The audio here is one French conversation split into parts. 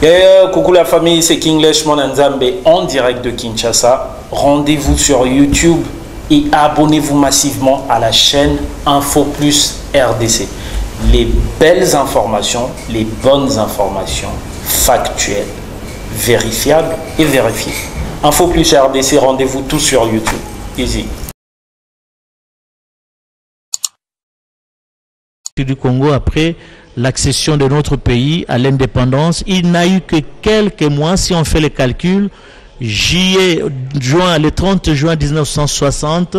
Et euh, coucou la famille, c'est Kinglish Monanzambe en direct de Kinshasa. Rendez-vous sur YouTube et abonnez-vous massivement à la chaîne Info Plus RDC. Les belles informations, les bonnes informations factuelles, vérifiables et vérifiées. Info Plus RDC, rendez-vous tout sur YouTube. Easy. Du Congo après l'accession de notre pays à l'indépendance. Il n'a eu que quelques mois, si on fait les calculs, juillet, juin, le 30 juin 1960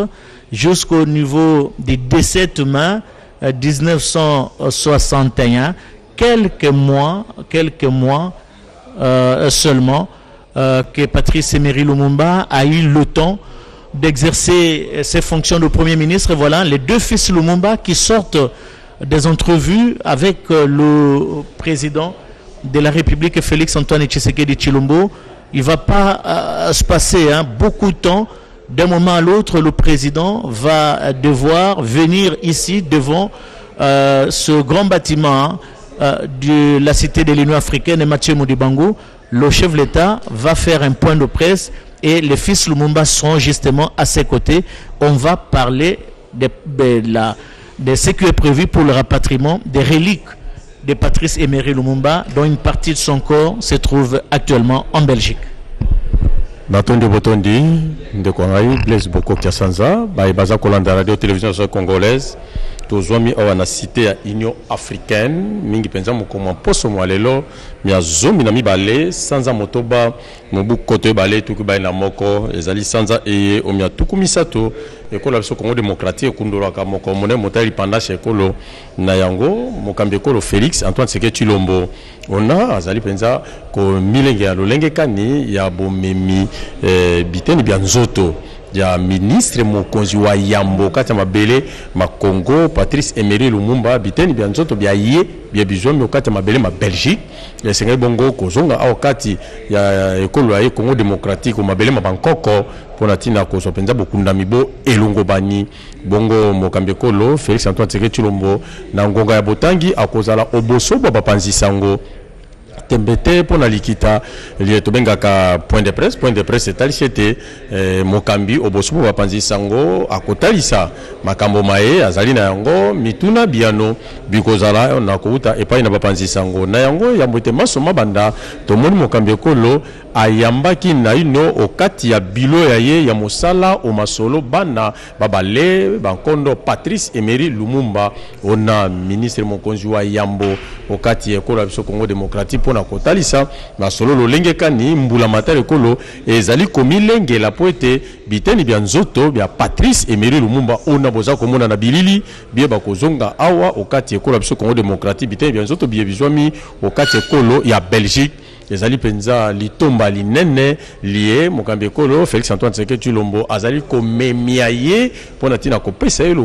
jusqu'au niveau des 17 mai 1961, quelques mois, quelques mois euh, seulement euh, que Patrice Emery Lumumba a eu le temps d'exercer ses fonctions de Premier ministre. Voilà, les deux fils Lumumba qui sortent des entrevues avec euh, le président de la République, Félix Antoine Tshisekedi Chilombo. Il ne va pas euh, se passer hein, beaucoup de temps. D'un moment à l'autre, le président va devoir venir ici devant euh, ce grand bâtiment hein, de la cité de l'Union africaine, Mathieu Modibango. Le chef de l'État va faire un point de presse et les fils Lumumba seront justement à ses côtés. On va parler de la de ce qui est prévu pour le rapatriement des reliques de Patrice Emery Lumumba, dont une partie de son corps se trouve actuellement en Belgique. botondi kolanda radio télévision nationale tozwami awa na cité ya union africaine mingi mpenza mokoma mposo mwa mia zomi na mibale sanza motoba mobu koto ebale tuku baye na moko ezali sanza eye omia tuku misato ekolo biso congo démocratique ekundolaka moko mone motali lipandashe ekolo na yango mokambi ekolo félix antoine seke chilombo ona azali mpenza komilenge ya lolenge kani ya bomemi eh, biteni nzoto ya ministre mokonzi wa yambo kati ya mabele makongo patrice emery lumumba biteni bya nzoto bya ye bya bizwami okati ya mabele ma belgique esengeli bongo kozonga awa kati ya ekolo ya ye congo démocratique mabele ma bankoko mpona ntina kozwa mpenza bokundami bo elongobani bongo mokambi ekolo félix antoine tseke tshilombo na ngonga ya botangi akozala oboso bwa bapanzi sango tembe te mpo na likita. Tobengaka point de presse. Point de presse etalisi ete eh, mokambi oboso mpo bapanzisi yango akotalisa. Makambo maye azali na yango. Mituna biyano bikozala na kouta epai na bapanzisi yango na yango yambo ete maso mabanda tomoni mokambi ekolo ayambaki naino okati ya bilo ya ye ya mosala omasolo bana babale bankondo patrice emery lumumba ona ministre mokonzi wa yambo okati ya ekolo ya biso congo démocratique mpona kotalisa masolo lolenge kani mbula matala ekolo ezali komilengela mpo ete biteni bya nzoto bya patrice emery lumumba ona boza komona na bilili bie bakozonga awa okati ekolo ya biso congo démocratique biteni bya nzoto bie bizwami okati ekolo ya belgique ezali mpenza litomba linene lie mokambi ekolo félix antoine seke tshilombo azali komemia ye mpo na ntina kopesa ye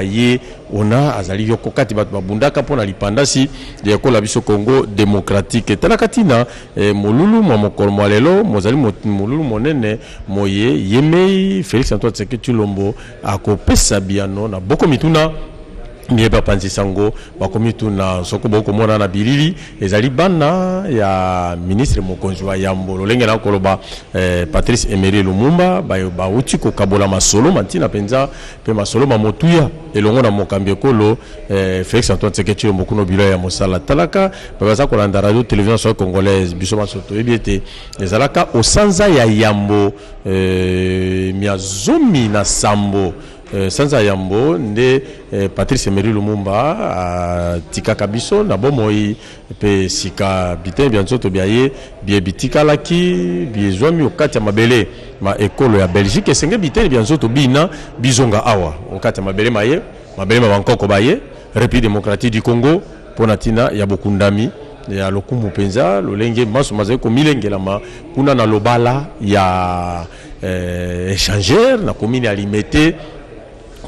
ye. Ona azali yoko kati bato babundaka mpo na lipandasi ya ekolo ya biso congo démocratique. Etalaka ntina eh, molulu mwa mokolo mwa mozali mo, molulu monene moye ye mei félix antoine seke tshilombo akopesa biano na boko mituna mie bapanzisa yango bakomi tuna soko bokomona na bilili. Ezali bana ya ministre mokonzi wa yambo lolenge na koloba eh, patrice emery lumumba bauti kokabola masolo mantina mpenza mpe masolo mamotuya elongo na mokambi ekolo eh, félix antoine tseke tshilombo kuno bilo ya mosala. Talaka mpe baza kolanda radio télévision soki congolaise. Biso maso toyebi ete ezalaka osanza ya yambo eh, mia zomi na sambo Uh, sanza yambo nde uh, patrice emery lumumba atikaka biso na bomoi mpe sika biteni bya nzoto bya ye bie bitikalaki biezwami ya ma ekolo ya belgique esenge biteni bya nzoto bina bizonga awa okati ya mabele maye mabele ma bankoko baye république démocratique du congo mpo na ntina ya bokundami ya lokumu mpenza lolenge maso mazali komilengelama kuna na lobala ya eh, échangeur na komini ya limete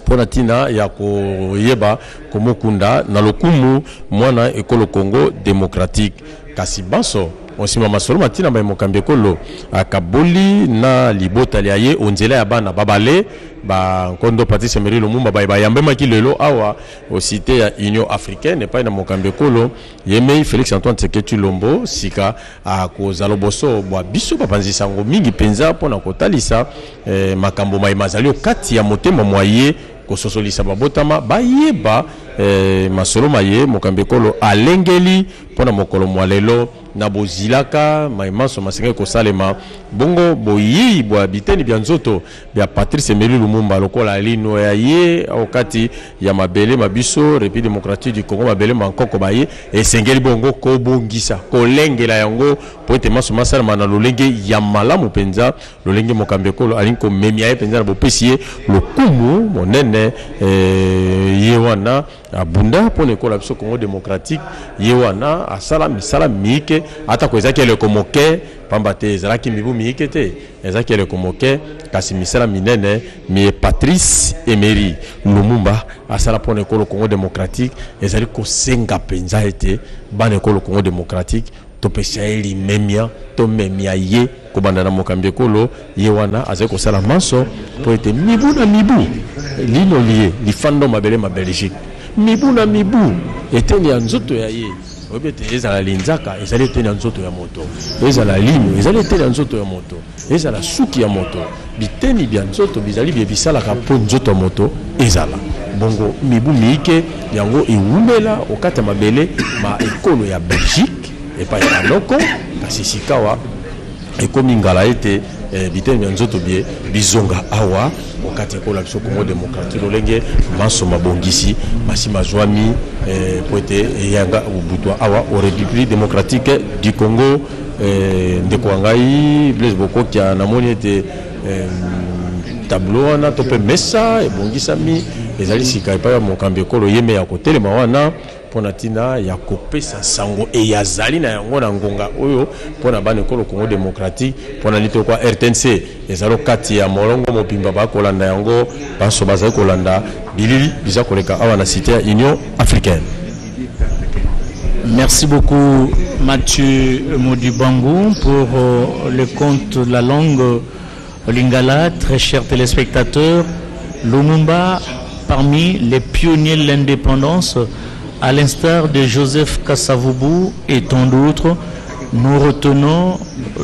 mpo na ntina ya koyeba komokunda na lokumu mwana ekolo congo démocratique. Kasi banso onsima masolo matina mai mokambi ekolo akaboli na libotali ya ye onzela ya bana babale bankondo patrice emery lumumba baye bayambemaki lelo awa osite ya union africaine epai na mokambi ekolo ye mei félix antoine tshisekedi lombo sika akozala liboso bwa biso bapanzisa yango mingi mpenza mpona kotalisa eh, makambo mayema azali kati ya motema mwa ye kososolisa babotama bayeba eh, masolo maye mokambi ekolo alengeli mpona mokolo mwa lelo na bozilaka maimanso masengeli kosalema bongo boyei bwa biteni bya patrice emeli lumumba lokola lino ya ye okati ya mabele mabiso république démocratique du congo mabele mankoko baye esengeli bongo kobongisa kolengela yango po ete maso masalama na lolenge ya malamu mpenza lolenge mokambi ekolo alingi komemia ye mpenza lokumu monene eh, ye wana abunda mpona ekola biso congo démocratique ye wana asala misala mike atako ezalaki eleko moke pamba mibu miyike te ezalaki eleko moke minene mie patrice emery lumumba asala mpona ekolo congo démocratique ezali kosenga mpenza ete bana ekolo congo démocratique topesa ye limemia tomemia ye kobanda na mokambi ekolo ye wana azali kosala mibu na mibu lino lie lifando mabele ma belgique mibu na mibu. Eteni ya nzoto ya ye. Oyebi ete ezala linzaka ezali eteni ya nzoto ya moto. Ezala lino ezali eteni ya nzoto ya moto. Ezala suki ya moto. Biteni bya nzoto bizali bye bisalaka mpo nzoto ya moto ezala. Bongo mibu miyike yango ewumela okati ya mabele ma ekolo ya belgique epai ya banoko kasi sikawa ekomi ngala ete biteni bya nzoto bie bizonga awa okati ekola biso congo démocratique lolenge maso mabongisi masi mazwami eh, po ete eyanga butwa awa o république démocratique du congo eh, ndeko ya ngai blaise bokokia namoni ete eh, tableau wana to mpe mesa ebongisami ezali sika epai ya mokambi ekolo yeme ya kotelema wana congo démocratique rtnc Merci beaucoup Mathieu Modibango pour euh, le compte de la langue lingala, très chers téléspectateurs. Lumumba, parmi les pionniers de l'indépendance, à l'instar de Joseph Kasavubu et tant d'autres, nous retenons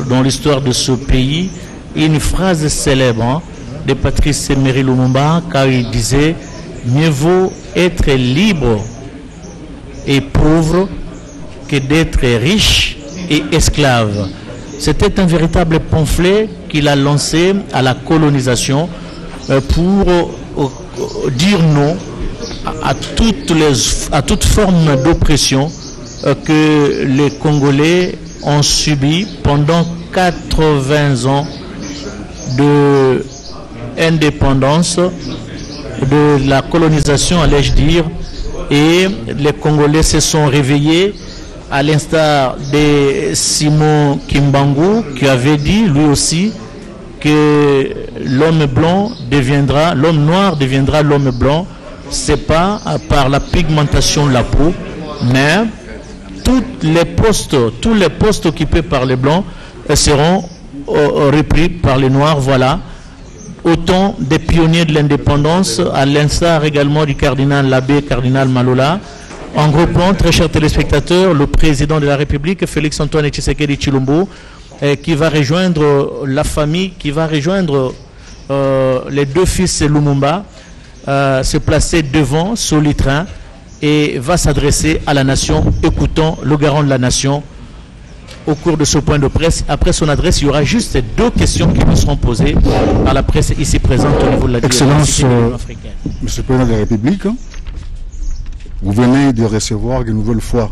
dans l'histoire de ce pays une phrase célèbre hein, de Patrice Emery Lumumba car il disait Mieux vaut être libre et pauvre que d'être riche et esclave. C'était un véritable pamphlet qu'il a lancé à la colonisation euh, pour euh, dire non à, toutes les, à toute forme d'oppression euh, que les Congolais ont subi pendant 80 ans de indépendance, de la colonisation, allais-je dire, et les Congolais se sont réveillés à l'instar de Simon Kimbangu qui avait dit lui aussi que l'homme blanc deviendra, l'homme noir deviendra l'homme blanc, c'est pas par la pigmentation de la peau, mais tous les postes, tous les postes occupés par les blancs euh, seront euh, repris par les noirs, voilà. Autant des pionniers de l'indépendance, à l'instar également du cardinal Labbé, cardinal Malola, en groupant, très chers téléspectateurs, le président de la République, Félix Antoine Tshisekedi Chilombo, eh, qui va rejoindre la famille, qui va rejoindre euh, les deux fils de Lumumba, euh, se placer devant sur le train et va s'adresser à la nation, écoutant le garant de la nation au cours de ce point de presse. Après son adresse, il y aura juste deux questions qui nous seront posées par la presse ici présente au niveau de la Excellence, euh, africaine. Monsieur le Président de la République, vous venez de recevoir une nouvelle fois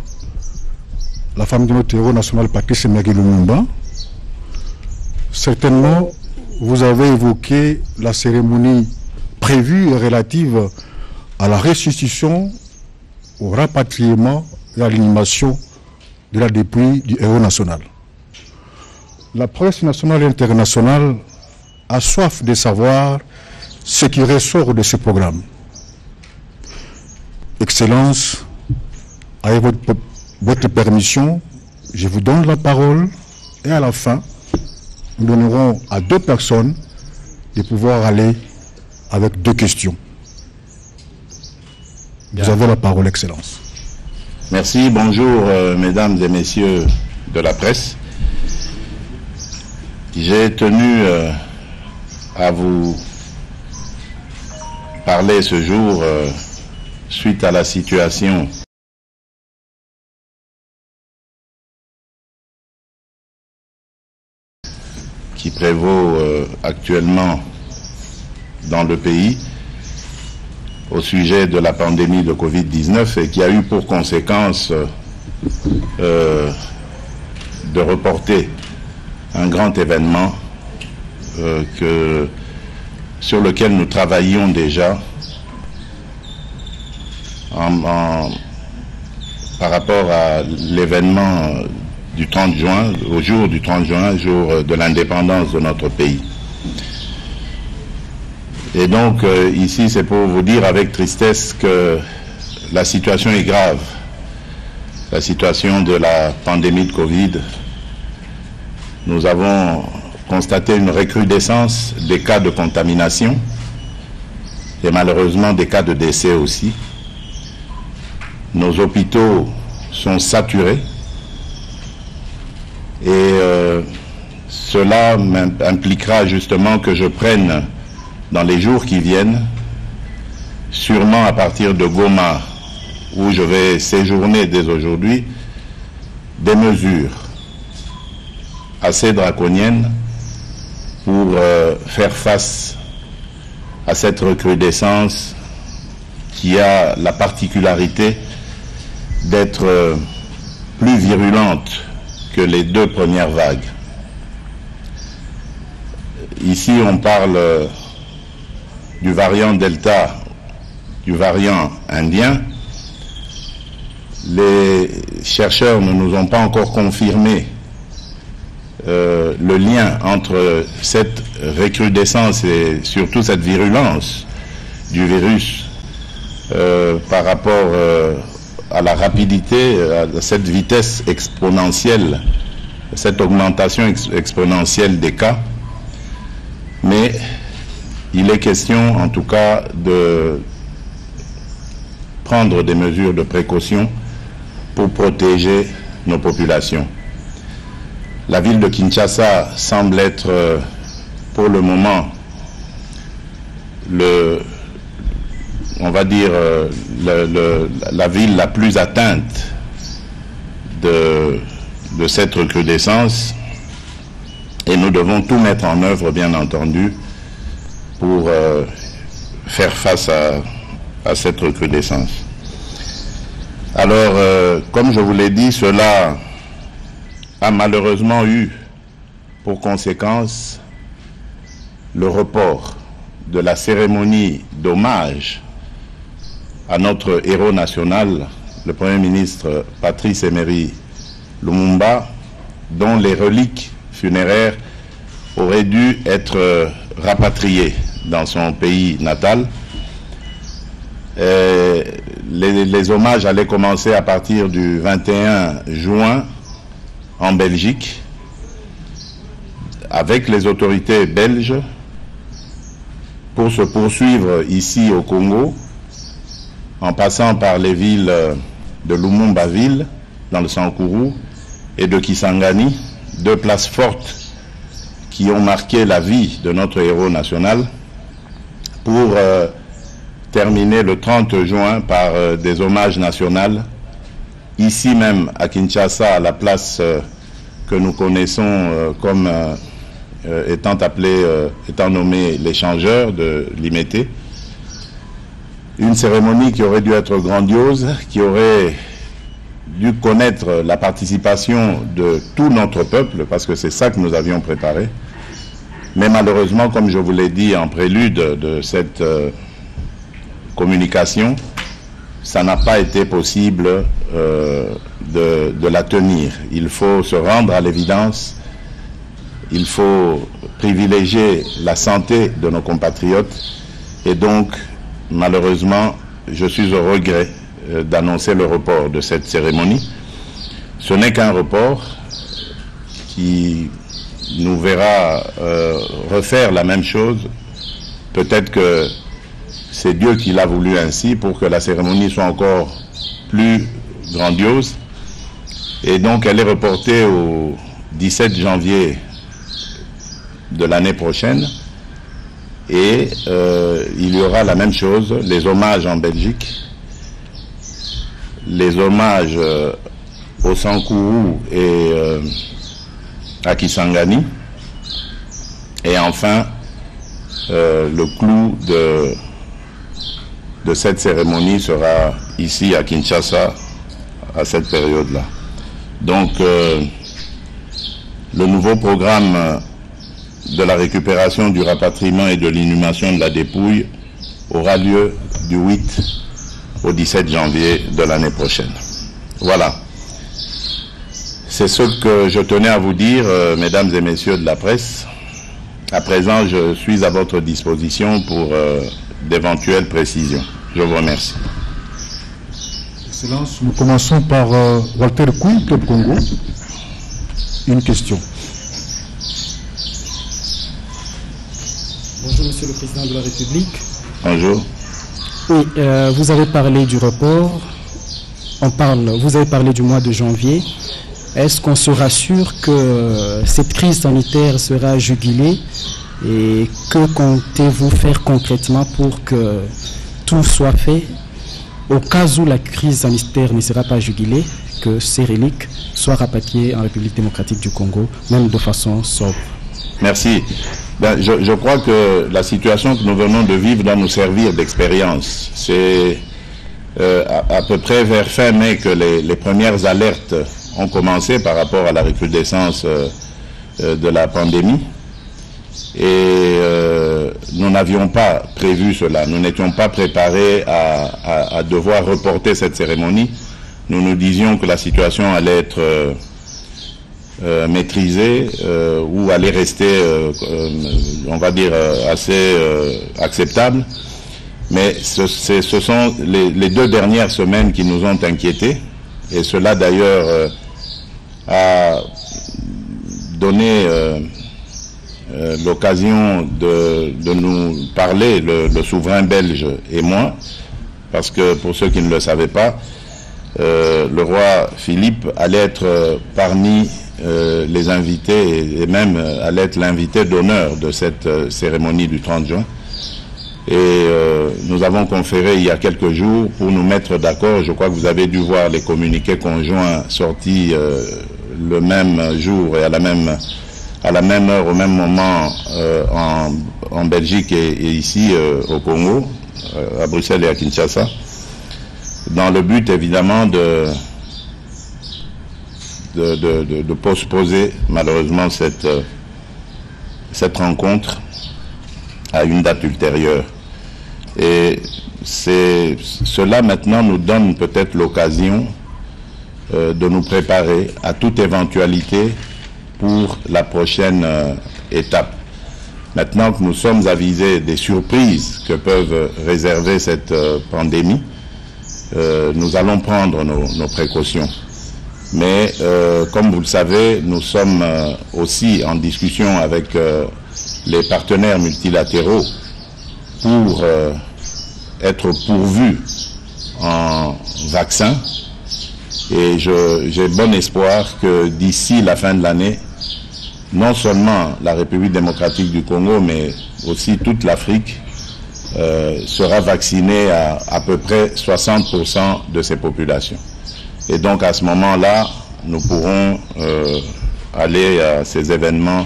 la femme de notre héros national Patrice Emery Lumumba. Certainement, vous avez évoqué la cérémonie prévue et relative à la restitution, au rapatriement et à l'animation de la dépouille du héros national. La presse nationale et internationale a soif de savoir ce qui ressort de ce programme. Excellence, avec votre, votre permission, je vous donne la parole et à la fin, nous donnerons à deux personnes de pouvoir aller avec deux questions. Vous avez la parole, Excellence. Merci, bonjour euh, mesdames et messieurs de la presse. J'ai tenu euh, à vous parler ce jour euh, suite à la situation qui prévaut euh, actuellement dans le pays au sujet de la pandémie de Covid-19 et qui a eu pour conséquence euh, de reporter un grand événement euh, sur lequel nous travaillions déjà par rapport à l'événement du 30 juin, au jour du 30 juin, jour de l'indépendance de notre pays. Et donc, euh, ici, c'est pour vous dire avec tristesse que la situation est grave. La situation de la pandémie de Covid. Nous avons constaté une recrudescence des cas de contamination et malheureusement des cas de décès aussi. Nos hôpitaux sont saturés et euh, cela impliquera justement que je prenne dans les jours qui viennent, sûrement à partir de Goma, où je vais séjourner dès aujourd'hui, des mesures assez draconiennes pour euh, faire face à cette recrudescence qui a la particularité d'être euh, plus virulente que les deux premières vagues. Ici, on parle euh, du variant Delta, du variant indien. Les chercheurs ne nous ont pas encore confirmé euh, le lien entre cette recrudescence et surtout cette virulence du virus euh, par rapport euh, à la rapidité, à cette vitesse exponentielle, cette augmentation ex- exponentielle des cas. Mais il est question en tout cas de prendre des mesures de précaution pour protéger nos populations. La ville de Kinshasa semble être euh, pour le moment on va dire, euh, la ville la plus atteinte de cette recrudescence et nous devons tout mettre en œuvre, bien entendu, pour euh, faire face à, cette recrudescence. Alors, euh, comme je vous l'ai dit, cela a malheureusement eu pour conséquence le report de la cérémonie d'hommage à notre héros national, le Premier ministre Patrice Emery Lumumba, dont les reliques funéraires auraient dû être euh, rapatriées dans son pays natal. Euh, les, les hommages allaient commencer à partir du 21 juin en Belgique avec les autorités belges pour se poursuivre ici au Congo en passant par les villes de Lumumba-Ville dans le Sankourou et de Kisangani, deux places fortes qui ont marqué la vie de notre héros national pour euh, terminer le 30 juin par euh, des hommages nationaux ici même à Kinshasa, à la place euh, que nous connaissons comme étant appelée, étant nommée l'échangeur de Limété. Une cérémonie qui aurait dû être grandiose, qui aurait dû connaître la participation de tout notre peuple, parce que c'est ça que nous avions préparé. Mais malheureusement, comme je vous l'ai dit en prélude de cette euh, communication, ça n'a pas été possible euh, de, la tenir. Il faut se rendre à l'évidence, il faut privilégier la santé de nos compatriotes et donc, malheureusement, je suis au regret euh, d'annoncer le report de cette cérémonie. ce n'est qu'un report qui nous verra euh, refaire la même chose. Peut-être que c'est Dieu qui l'a voulu ainsi pour que la cérémonie soit encore plus grandiose. Et donc elle est reportée au 17 janvier de l'année prochaine. Et euh, il y aura la même chose, les hommages en Belgique, les hommages euh, au Sankourou et à Kisangani. Et enfin, le clou de, de cette cérémonie sera ici à Kinshasa à cette période-là. Donc, le nouveau programme de la récupération, du rapatriement et de l'inhumation de la dépouille aura lieu du 8 au 17 janvier de l'année prochaine. Voilà. C'est ce que je tenais à vous dire, euh, mesdames et messieurs de la presse. À présent, je suis à votre disposition pour euh, d'éventuelles précisions. Je vous remercie. Excellence, nous commençons par euh, Walter Kouy, Club Congo. Une question. Bonjour Monsieur le Président de la République. Bonjour. Oui, euh, vous avez parlé du report. On parle, vous avez parlé du mois de janvier. Est-ce qu'on se rassure que cette crise sanitaire sera jugulée et que comptez-vous faire concrètement pour que tout soit fait au cas où la crise sanitaire ne sera pas jugulée, que ces reliques soient rapatriées en République démocratique du Congo, même de façon sobre? Merci. Ben, je, crois que la situation que nous venons de vivre doit nous servir d'expérience. C'est euh, à, peu près vers fin mai que les, premières alertes ont commencé par rapport à la recrudescence euh, euh, de la pandémie. Et nous n'avions pas prévu cela. Nous n'étions pas préparés à, devoir reporter cette cérémonie. Nous nous disions que la situation allait être euh, maîtriser euh, ou aller rester, euh, on va dire, assez acceptable. Mais ce sont les, deux dernières semaines qui nous ont inquiétés. Et cela d'ailleurs a donné l'occasion de, nous parler, le, souverain belge et moi, parce que pour ceux qui ne le savaient pas, le roi Philippe allait être parmi euh, les invités et, même euh, à l'être l'invité d'honneur de cette euh, cérémonie du 30 juin. Et nous avons conféré il y a quelques jours pour nous mettre d'accord. Je crois que vous avez dû voir les communiqués conjoints sortis le même jour et à la même à la même heure, au même moment en, en, Belgique et, ici au Congo, à Bruxelles et à Kinshasa, dans le but évidemment de de, postposer malheureusement cette, euh, cette rencontre à une date ultérieure. Et cela maintenant nous donne peut-être l'occasion euh, de nous préparer à toute éventualité pour la prochaine euh, étape. Maintenant que nous sommes avisés des surprises que peuvent réserver cette pandémie, nous allons prendre nos précautions. Mais euh, comme vous le savez, nous sommes euh, aussi en discussion avec euh, les partenaires multilatéraux pour être pourvus en vaccins. Et j'ai bon espoir que d'ici la fin de l'année, non seulement la République démocratique du Congo, mais aussi toute l'Afrique sera vaccinée à à peu près 60% de ses populations. Et donc à ce moment-là, nous pourrons euh, aller à ces événements,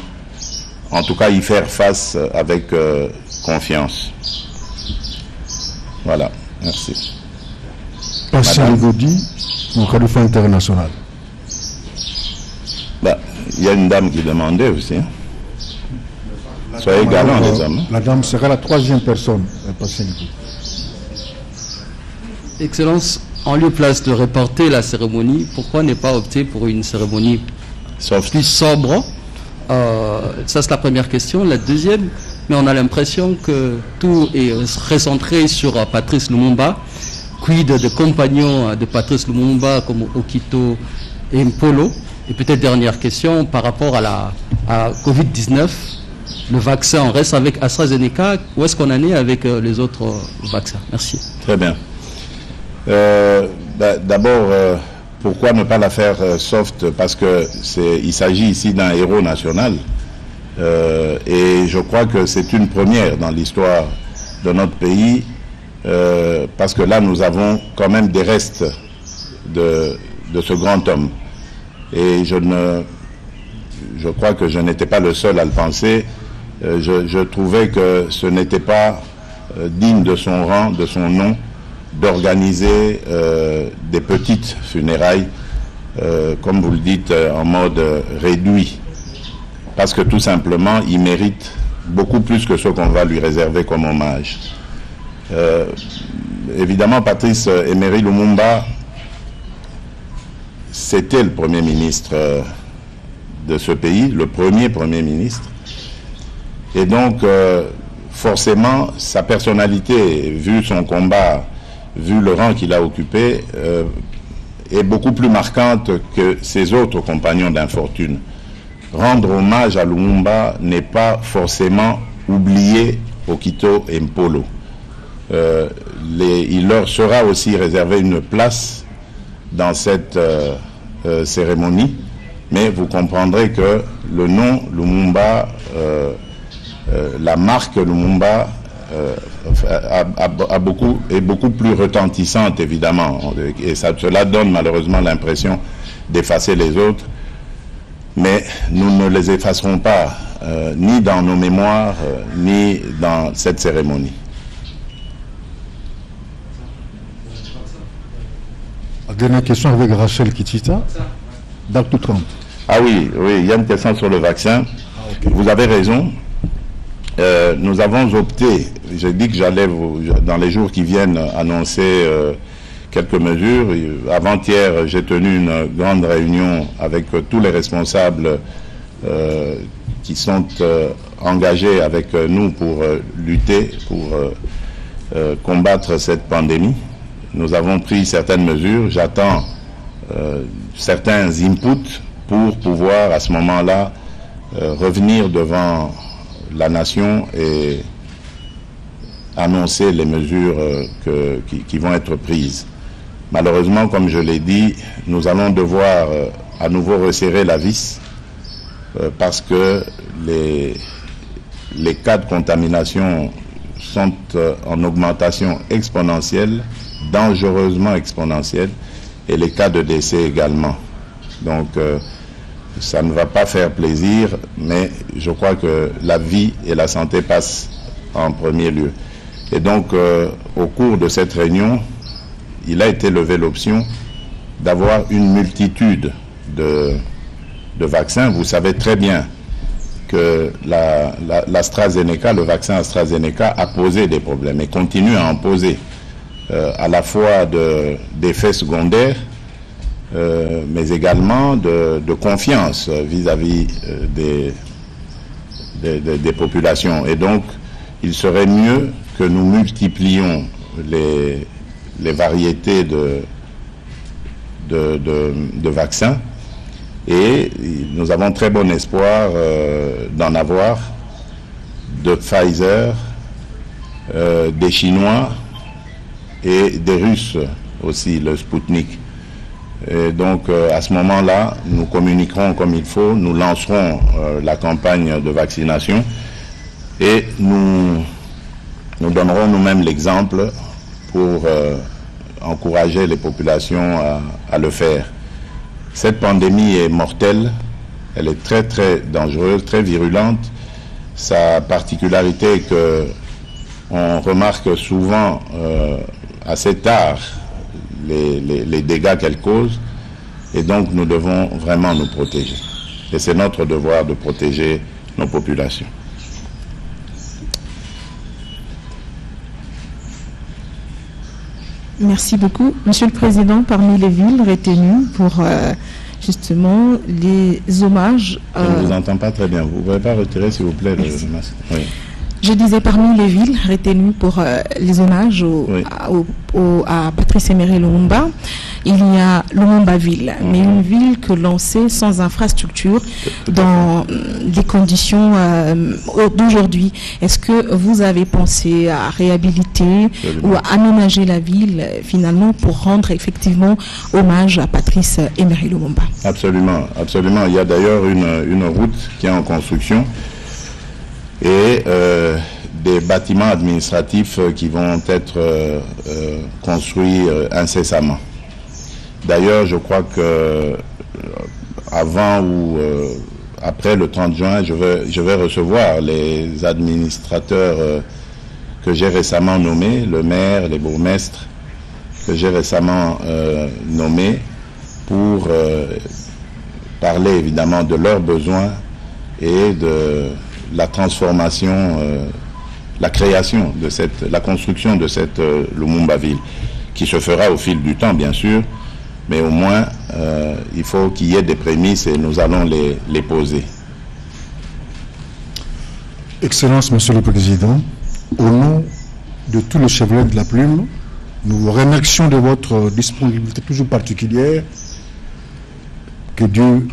en tout cas y faire face avec euh, confiance. Voilà, merci. Pascal Gaudi, mon Khalifa international. Bah, il y a une dame qui demandait aussi. Hein. Soyez galant, les hommes. La dame sera la troisième personne, Pascal Excellence, en lieu place de reporter la cérémonie, pourquoi ne pas opter pour une cérémonie plus sobre euh, Ça, c'est la première question. La deuxième, mais on a l'impression que tout est recentré sur Patrice Lumumba. Quid de compagnons de Patrice Lumumba comme Okito et Mpolo Et peut-être dernière question par rapport à la à Covid-19. Le vaccin, reste avec AstraZeneca. Où est-ce qu'on en est avec euh, les autres euh, vaccins? Merci. Très bien. D'abord, pourquoi ne pas la faire euh, soft? Parce que c'est, il s'agit ici d'un héros national. Euh, et je crois que c'est une première dans l'histoire de notre pays, euh, parce que là, nous avons quand même des restes de, de ce grand homme. Et je ne, je crois que je n'étais pas le seul à le penser. Je, je trouvais que ce n'était pas digne de son rang, de son nom, d'organiser euh, des petites funérailles, euh, comme vous le dites, euh, en mode réduit. Parce que tout simplement, il mérite beaucoup plus que ce qu'on va lui réserver comme hommage. Évidemment, Patrice Emery Lumumba, c'était le Premier ministre de ce pays, le premier Premier ministre. Et donc, forcément, sa personnalité, vu son combat, vu le rang qu'il a occupé, euh, est beaucoup plus marquante que ses autres compagnons d'infortune. Rendre hommage à Lumumba n'est pas forcément oublier Okito et Mpolo. Euh, il leur sera aussi réservé une place dans cette euh, cérémonie, mais vous comprendrez que le nom Lumumba, la marque Lumumba euh, a, a- a beaucoup, est beaucoup plus retentissante évidemment, et ça, cela donne malheureusement l'impression d'effacer les autres, mais nous ne les effacerons pas, euh, ni dans nos mémoires, euh, ni dans cette cérémonie. Dernière question avec Rachel Kitita. D'acte 30. Ah oui, oui, il y a une question sur le vaccin. Vous avez raison. Euh, nous avons opté, j'ai dit que j'allais dans les jours qui viennent annoncer euh, quelques mesures. Avant-hier, j'ai tenu une grande réunion avec euh, tous les responsables euh, qui sont engagés avec nous pour lutter, pour combattre cette pandémie. Nous avons pris certaines mesures. J'attends certains inputs pour pouvoir à ce moment-là revenir devant la nation et annoncer les mesures euh, qui, qui vont être prises. Malheureusement, comme je l'ai dit, nous allons devoir euh, à nouveau resserrer la vis euh, parce que les, les cas de contamination sont en augmentation exponentielle, dangereusement exponentielle, et les cas de décès également. Donc, ça ne va pas faire plaisir, mais je crois que la vie et la santé passent en premier lieu. Et donc, euh, au cours de cette réunion, il a été levé l'option d'avoir une multitude de, vaccins. Vous savez très bien que la- la- l'AstraZeneca, le vaccin AstraZeneca a posé des problèmes et continue à en poser, euh, à la fois de- d'effets secondaires, euh, mais également de, confiance vis-à-vis des- des populations. Et donc, il serait mieux que nous multiplions les, les variétés de, de, de- vaccins. Et nous avons très bon espoir euh, d'en avoir de Pfizer, euh, des Chinois et des Russes aussi, le Sputnik. Et donc, euh, à ce moment-là, nous communiquerons comme il faut, nous lancerons la campagne de vaccination et nous, nous donnerons nous-mêmes l'exemple pour euh, encourager les populations à, le faire. Cette pandémie est mortelle, elle est très très dangereuse, très virulente. Sa particularité est que on remarque souvent euh, assez tard les dégâts qu'elle cause et donc nous devons vraiment nous protéger. Et c'est notre devoir de protéger nos populations. Merci beaucoup. Monsieur le Président, parmi les villes retenues pour euh, justement les hommages, Je ne euh, vous entends pas très bien. Vous ne pouvez pas retirer, s'il vous plaît, le masque Oui. je disais parmi les villes retenues pour euh, les hommages au- Oui. à, au- au- à Patrice Emery Lumumba, il y a Lumumba-Ville, mais une ville que l'on sait sans infrastructure dans des conditions euh, d'aujourd'hui. Est-ce que vous avez pensé à réhabiliter ou à aménager la ville finalement pour rendre effectivement hommage à Patrice Emery Lumumba? Absolument, absolument. Il y a d'ailleurs une, une route qui est en construction et euh, des bâtiments administratifs qui vont être euh, construits incessamment. D'ailleurs, je crois que avant ou après le 30 juin, je vais, recevoir les administrateurs que j'ai récemment nommés, le maire, les bourgmestres que j'ai récemment nommés pour parler évidemment de leurs besoins et de la transformation, euh, la création de cette, la construction de cette euh, Lumumba ville, qui se fera au fil du temps, bien sûr, mais au moins, euh, il faut qu'il y ait des prémices et nous allons les, les poser. Excellence, Monsieur le Président, au nom de tous les chevaliers de la plume, nous vous remercions de votre disponibilité toujours particulière. Que Dieu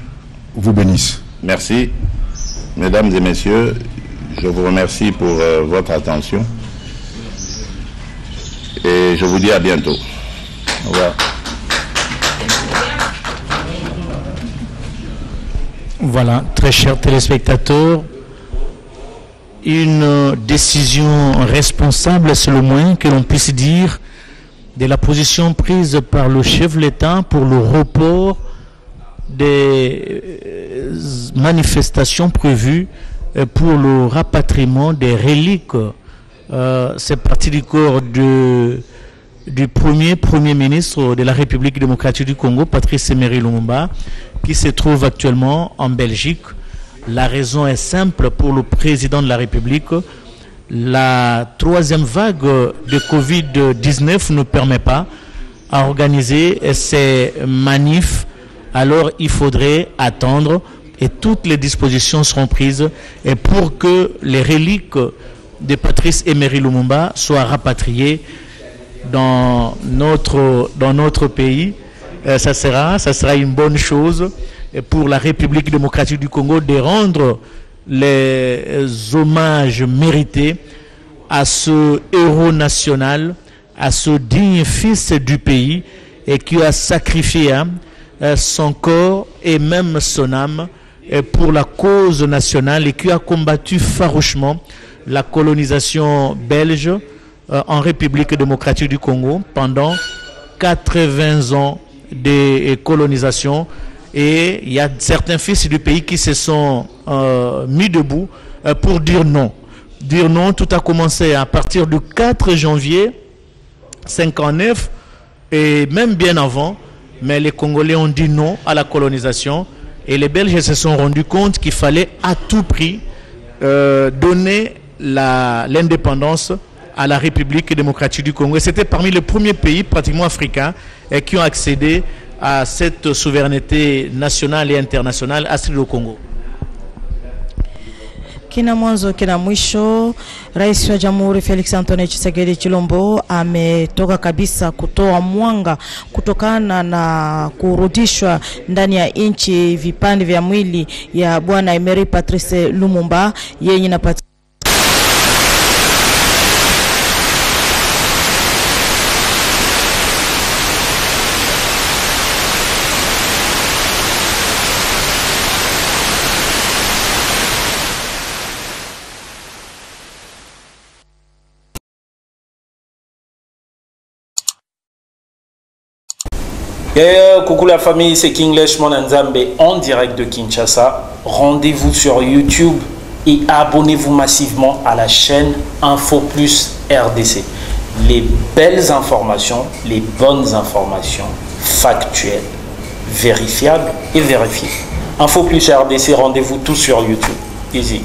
vous bénisse. Merci. Mesdames et messieurs, je vous remercie pour euh, votre attention et je vous dis à bientôt. Au revoir. Voilà, très chers téléspectateurs, une décision responsable, c'est le moins que l'on puisse dire, de la position prise par le chef de l'État pour le report des euh, manifestations prévues euh, pour le rapatriement des reliques. Euh, c'est parti du corps de, du premier Premier ministre de la République démocratique du Congo, Patrice Emery Lumumba, qui se trouve actuellement en Belgique. La raison est simple pour le président de la République. La troisième vague de Covid-19 ne permet pas à organiser ces manifs alors il faudrait attendre et toutes les dispositions seront prises et pour que les reliques de Patrice Emery Lumumba soient rapatriées dans notre, dans notre pays. Euh, ça, sera, ça sera une bonne chose pour la République démocratique du Congo de rendre les hommages mérités à ce héros national, à ce digne fils du pays et qui a sacrifié hein, euh, son corps et même son âme euh, pour la cause nationale et qui a combattu farouchement la colonisation belge euh, en République démocratique du Congo pendant 80 ans de colonisation. Et il y a certains fils du pays qui se sont mis debout pour dire non. Dire non, tout a commencé à partir du 4 janvier 59 et même bien avant mais les Congolais ont dit non à la colonisation et les Belges se sont rendus compte qu'il fallait à tout prix euh, donner l'indépendance à la République démocratique du Congo. Et c'était parmi les premiers pays pratiquement africains qui ont accédé à cette souveraineté nationale et internationale à au Congo. Kina mwanzo kina mwisho. Rais wa Jamhuri Felix Antoine Tshisekedi Chilombo ametoka kabisa kutoa mwanga kutokana na kurudishwa ndani ya nchi vipande vya mwili ya bwana Emery Patrice Lumumba yenye napata Et euh, coucou la famille, c'est King Leshman Nzambe en direct de Kinshasa. Rendez-vous sur YouTube et abonnez-vous massivement à la chaîne Info Plus RDC. Les belles informations, les bonnes informations factuelles, vérifiables et vérifiées. Info Plus RDC, rendez-vous tout sur YouTube. Easy.